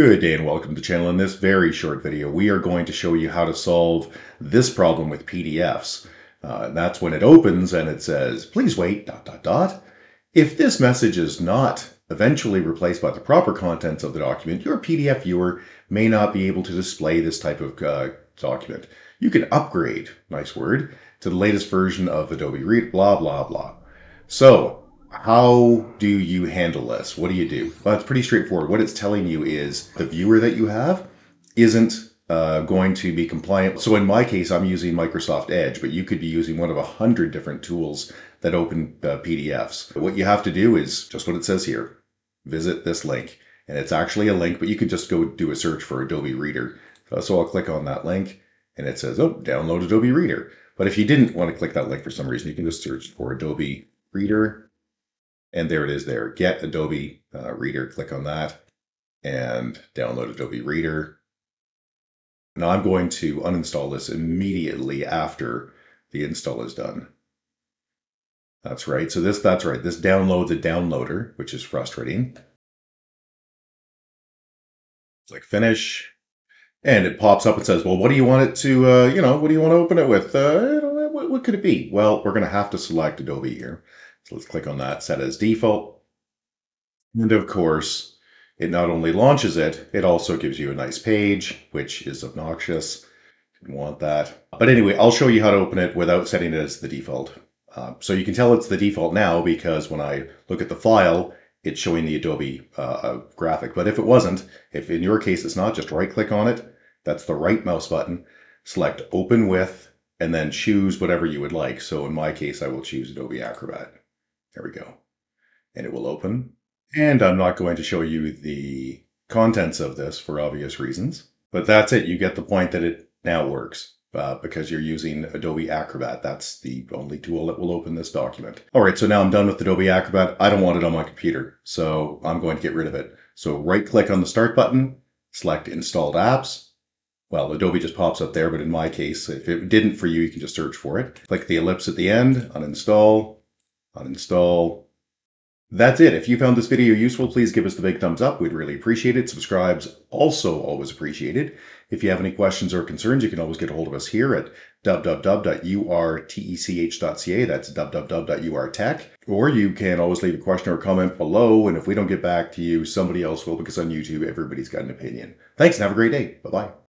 Good day and welcome to the channel. In this very short video, we are going to show you how to solve this problem with PDFs. Uh, that's when it opens and it says, please wait, dot, dot, dot. If this message is not eventually replaced by the proper contents of the document, your PDF viewer may not be able to display this type of uh, document. You can upgrade, nice word, to the latest version of Adobe Read, blah, blah, blah. So how do you handle this? What do you do? Well, it's pretty straightforward. What it's telling you is the viewer that you have isn't uh, going to be compliant. So in my case, I'm using Microsoft Edge, but you could be using one of a hundred different tools that open uh, PDFs. What you have to do is just what it says here. Visit this link. And it's actually a link, but you could just go do a search for Adobe Reader. Uh, so I'll click on that link and it says, oh, download Adobe Reader. But if you didn't want to click that link for some reason, you can just search for Adobe Reader and there it is there. Get Adobe uh, Reader, click on that and download Adobe Reader. Now I'm going to uninstall this immediately after the install is done. That's right. So this, that's right. This downloads a downloader, which is frustrating. Click finish. And it pops up and says, well, what do you want it to, uh, you know, what do you want to open it with? Uh, what, could it be? Well, we're going to have to select Adobe here. So let's click on that, set as default. And of course, it not only launches it, it also gives you a nice page, which is obnoxious. Didn't want that. But anyway, I'll show you how to open it without setting it as the default. Uh, so you can tell it's the default now because when I look at the file, it's showing the Adobe uh, uh, graphic. But if it wasn't, if in your case it's not, just right click on it. That's the right mouse button. Select open with, and then choose whatever you would like. So in my case, I will choose Adobe Acrobat. There we go. And it will open. And I'm not going to show you the contents of this for obvious reasons, but that's it. You get the point that it now works. Uh, because you're using Adobe Acrobat. That's the only tool that will open this document. All right, so now I'm done with Adobe Acrobat. I don't want it on my computer, so I'm going to get rid of it. So right click on the start button, select installed apps. Well, Adobe just pops up there, but in my case, if it didn't for you, you can just search for it. Click the ellipse at the end, uninstall, uninstall. That's it. If you found this video useful, please give us the big thumbs up. We'd really appreciate it. Subscribes also always appreciated. If you have any questions or concerns, you can always get a hold of us here at www.urtech.ca. That's www.urtech. Or you can always leave a question or comment below. And if we don't get back to you, somebody else will because on YouTube, everybody's got an opinion. Thanks and have a great day. Bye-bye.